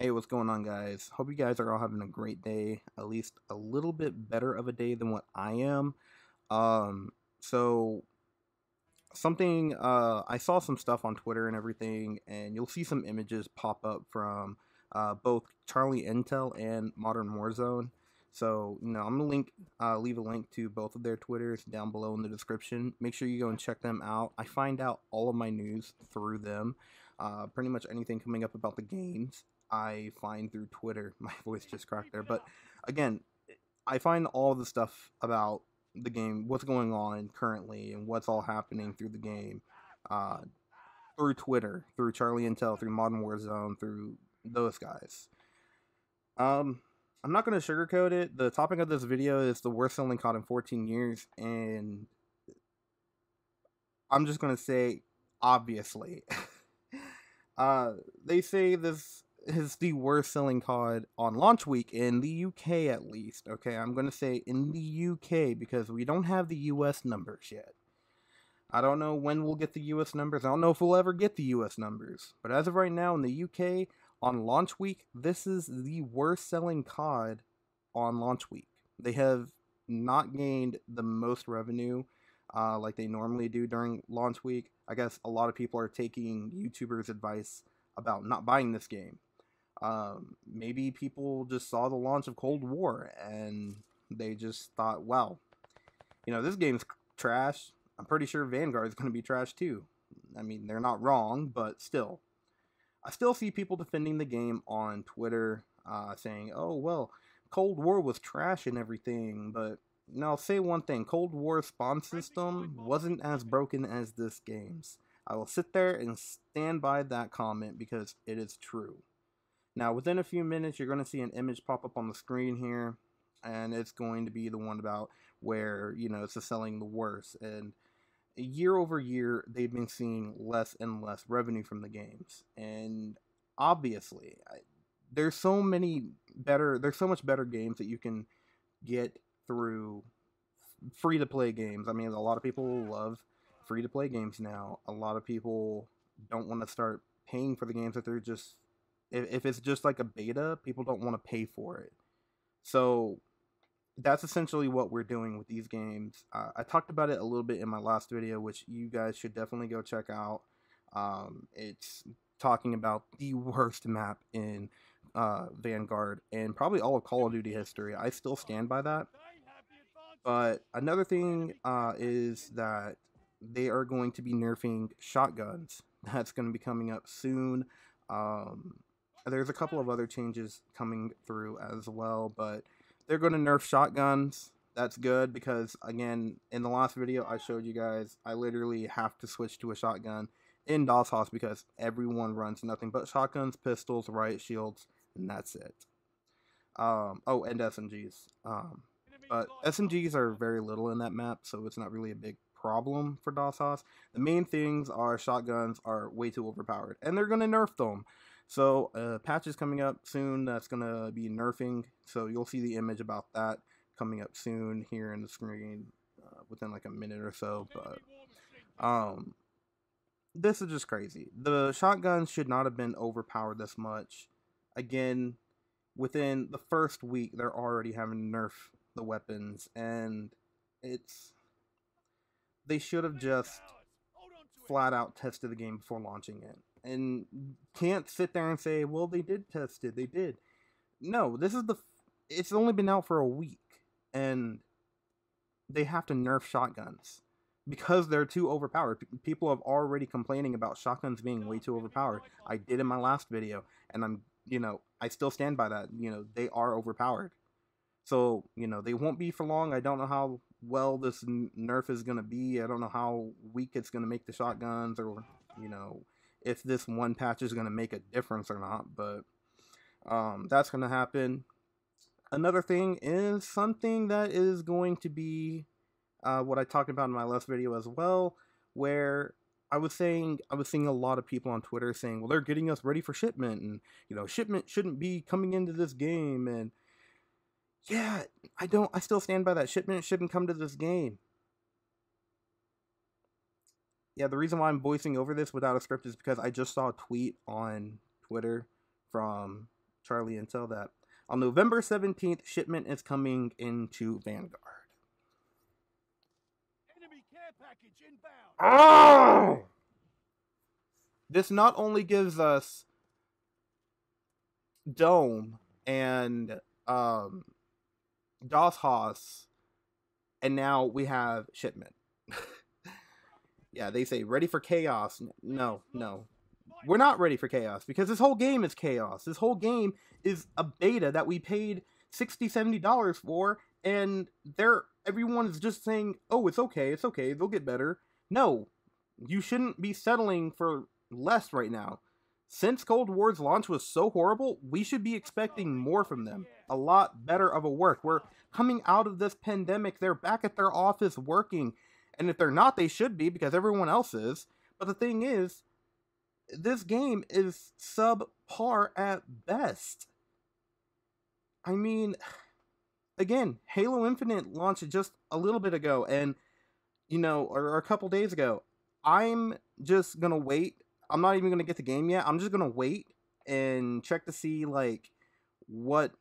Hey, what's going on, guys? Hope you guys are all having a great day. At least a little bit better of a day than what I am. Um, so something uh, I saw some stuff on Twitter and everything, and you'll see some images pop up from uh, both Charlie Intel and Modern Warzone. So you know, I'm gonna link, uh, leave a link to both of their Twitters down below in the description. Make sure you go and check them out. I find out all of my news through them. Uh, pretty much anything coming up about the games. I find through Twitter. My voice just cracked there. But again, I find all the stuff about the game, what's going on currently, and what's all happening through the game uh, through Twitter, through Charlie Intel, through Modern Warzone, through those guys. Um, I'm not going to sugarcoat it. The topic of this video is the worst selling COD in 14 years, and I'm just going to say, obviously. uh, they say this is the worst selling COD on launch week in the UK at least. Okay, I'm going to say in the UK because we don't have the US numbers yet. I don't know when we'll get the US numbers. I don't know if we'll ever get the US numbers. But as of right now in the UK on launch week, this is the worst selling COD on launch week. They have not gained the most revenue uh, like they normally do during launch week. I guess a lot of people are taking YouTubers' advice about not buying this game um, maybe people just saw the launch of Cold War and they just thought, well, you know, this game's trash. I'm pretty sure Vanguard is going to be trash too. I mean, they're not wrong, but still. I still see people defending the game on Twitter uh, saying, oh, well, Cold War was trash and everything, but now say one thing Cold War spawn system wasn't as broken as this game's. I will sit there and stand by that comment because it is true. Now, within a few minutes, you're going to see an image pop up on the screen here, and it's going to be the one about where, you know, it's selling the worst. And year over year, they've been seeing less and less revenue from the games. And obviously, I, there's so many better, there's so much better games that you can get through free to play games. I mean, a lot of people love free to play games now. A lot of people don't want to start paying for the games that they're just if, if it's just like a beta, people don't want to pay for it. So that's essentially what we're doing with these games. Uh, I talked about it a little bit in my last video, which you guys should definitely go check out. Um, it's talking about the worst map in uh, Vanguard and probably all of Call of Duty history. I still stand by that. But another thing uh, is that they are going to be nerfing shotguns. That's going to be coming up soon. Um, there's a couple of other changes coming through as well, but they're going to nerf shotguns. That's good because, again, in the last video I showed you guys, I literally have to switch to a shotgun in Das Haus because everyone runs nothing but shotguns, pistols, riot shields, and that's it. Um, oh, and SMGs. Um, but SMGs are very little in that map, so it's not really a big problem for Das Haus. The main things are shotguns are way too overpowered, and they're going to nerf them. So uh, patch is coming up soon that's going to be nerfing. So you'll see the image about that coming up soon here in the screen uh, within like a minute or so. But um, this is just crazy. The shotguns should not have been overpowered this much. Again, within the first week, they're already having to nerf the weapons, and it's they should have just flat out tested the game before launching it and can't sit there and say, well, they did test it. They did. No, this is the. It's only been out for a week, and they have to nerf shotguns because they're too overpowered. People have already complaining about shotguns being way too overpowered. I did in my last video, and I'm, you know, I still stand by that. You know, they are overpowered. So, you know, they won't be for long. I don't know how well this nerf is going to be. I don't know how weak it's going to make the shotguns or, you know, if this one patch is going to make a difference or not, but um, that's going to happen. Another thing is something that is going to be uh, what I talked about in my last video as well, where I was saying I was seeing a lot of people on Twitter saying, "Well, they're getting us ready for shipment, and you know, shipment shouldn't be coming into this game." And yeah, I don't. I still stand by that. Shipment shouldn't come to this game yeah, the reason why I'm voicing over this without a script is because I just saw a tweet on Twitter from Charlie Intel that on November 17th, shipment is coming into Vanguard. Enemy care package inbound. Oh! This not only gives us Dome and um, Das Haus, and now we have shipment. yeah, they say ready for chaos. No, no. We're not ready for chaos because this whole game is chaos. This whole game is a beta that we paid 60 $70 for, and they're everyone is just saying, oh, it's okay, it's okay, they'll get better. No, you shouldn't be settling for less right now. Since Cold War's launch was so horrible, we should be expecting more from them. A lot better of a work. We're coming out of this pandemic, they're back at their office working. And if they're not, they should be because everyone else is. But the thing is, this game is subpar at best. I mean, again, Halo Infinite launched just a little bit ago, and you know, or, or a couple days ago. I'm just gonna wait. I'm not even gonna get the game yet. I'm just gonna wait and check to see like what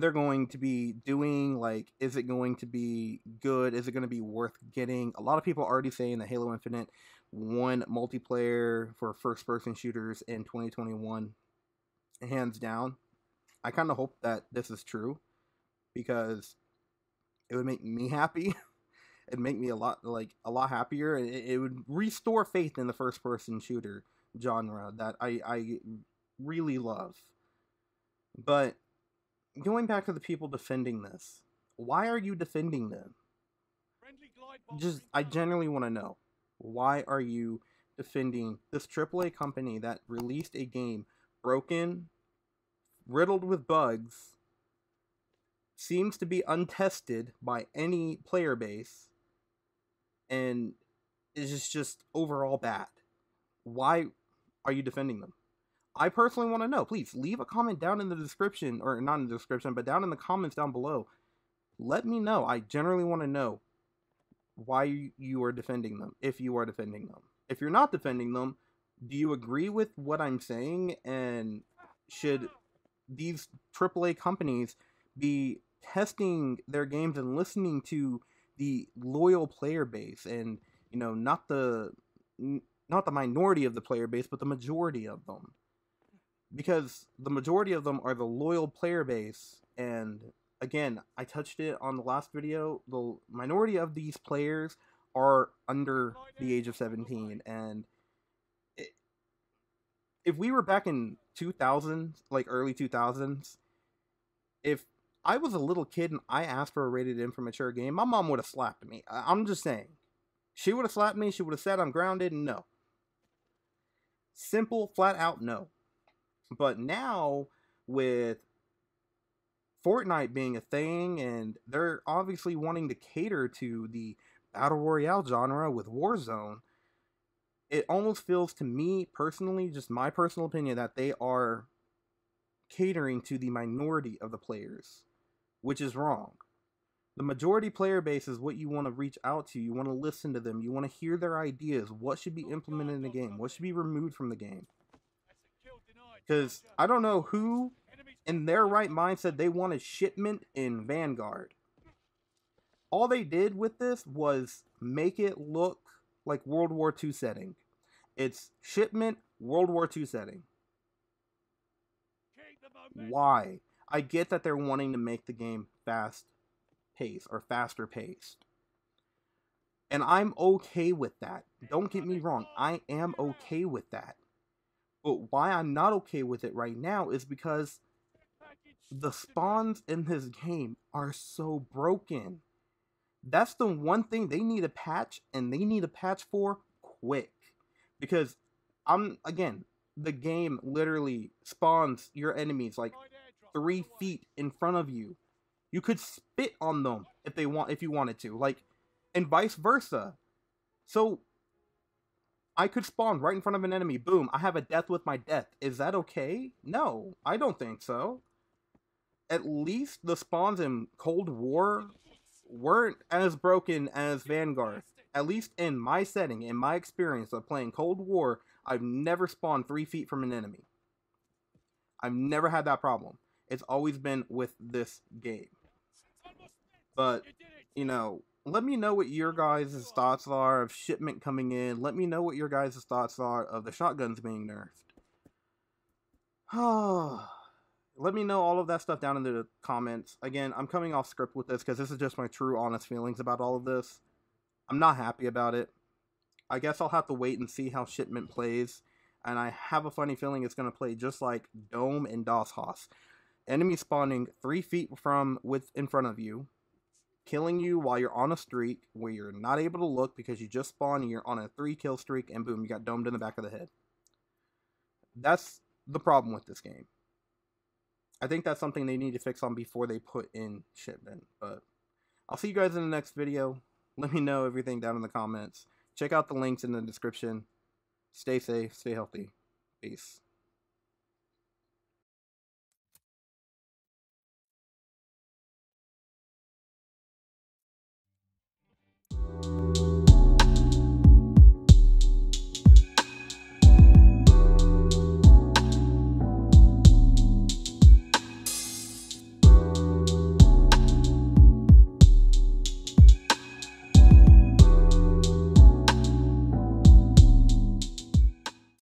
they're going to be doing. Like, is it going to be good? Is it going to be worth getting? A lot of people already saying that Halo Infinite won multiplayer for first person shooters in 2021, hands down. I kind of hope that this is true because it would make me happy. It'd make me a lot like a lot happier, and it, it would restore faith in the first person shooter genre that I I really love. But going back to the people defending this, why are you defending them? Just I genuinely want to know why are you defending this AAA company that released a game broken, riddled with bugs, seems to be untested by any player base, and is just overall bad. Why are you defending them? I personally want to know. Please leave a comment down in the description, or not in the description, but down in the comments down below. Let me know. I generally want to know why you- are defending them, if you are defending them. If you're not defending them, do you agree with what I'm saying? And should these AAA companies be testing their games and listening to the loyal player base and you know not the not the minority of the player base but the majority of them because the majority of them are the loyal player base and again i touched it on the last video the minority of these players are under the age of 17 and it, if we were back in 2000s like early 2000s if i was a little kid and i asked for a rated m for mature game my mom would have slapped me. I'm just saying. She would have slapped me she would have said i'm grounded no. Simple flat out no but now with Fortnite being a thing and they're obviously wanting to cater to the battle royale genre with Warzone, it almost feels to me personally, just my personal opinion, that they are catering to the minority of the players, which is wrong. The majority player base is what you want to reach out to. You want to listen to them. You want to hear their ideas. What should be implemented in the game? What should be removed from the game? That's a kill denied. Because. I don't know who in their right mind said they wanted shipment in Vanguard. All they did with this was make it look like World War II setting. It's shipment, World War II setting. Why? I get that they're wanting to make the game fast paced or faster paced. And I'm okay with that. Don't get me wrong, I am okay with that. But why I'm not okay with it right now is because the spawns in this game are so broken. That's the one thing they need a patch, and they need a patch for quick. Because I'm again, the game literally spawns your enemies like three feet in front of you. You could spit on them if they want if you wanted to. Like and vice versa. So I could spawn right in front of an enemy. Boom, I have a death with my death. Is that okay? No, I don't think so. At least the spawns in Cold War weren't as broken as Vanguard. At least in my setting, in my experience of playing Cold War, I've never spawned three feet from an enemy. I've never had that problem. It's always been with this game. But, You know, let me know what your guys' thoughts are of shipment coming in. Let me know what your guys' thoughts are of the shotguns being nerfed. let me know all of that stuff down in the comments. Again, I'm coming off script with this because this is just my true, honest feelings about all of this. I'm not happy about it. I guess I'll have to wait and see how shipment plays. And I have a funny feeling it's going to play just like Dome and Das Haus. Enemy spawning three feet from with in front of you, killing you while you're on a streak where you're not able to look because you just spawned and you're on a three kill streak, and boom, you got domed in the back of the head. That's the problem with this game. I think that's something they need to fix on before they put in shipment. But I'll see you guys in the next video. Let me know everything down in the comments. Check out the links in the description. Stay safe, stay healthy. Peace.